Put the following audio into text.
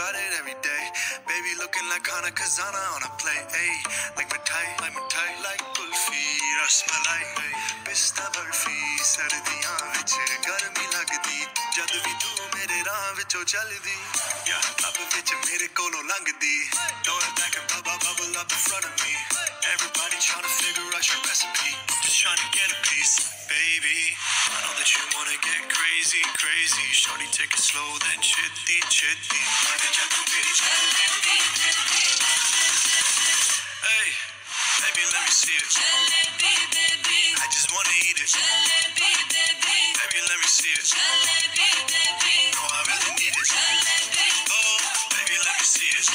about it every day. Baby looking like Hana Kazana on a play. Ayy, like my mithai, like my mithai, like kulfi, rasmalai. Pista barfi, sardiyan vich garmi lagdi. Jad vi tu mere raah vichon chaldi. Yeah, ab vich mere kolon langdi. Throw it back and bubble bubble up in front of me. Everybody trying to figure out your recipe. Just trying to get a piece, baby. I know that you wanna get crazy crazy, crazy. Shorty, take it slow, then chitty, chitty. Hey, baby, let me see it. I just wanna eat it. Baby, let me see it. No, I really need it. Oh, baby, let me see it.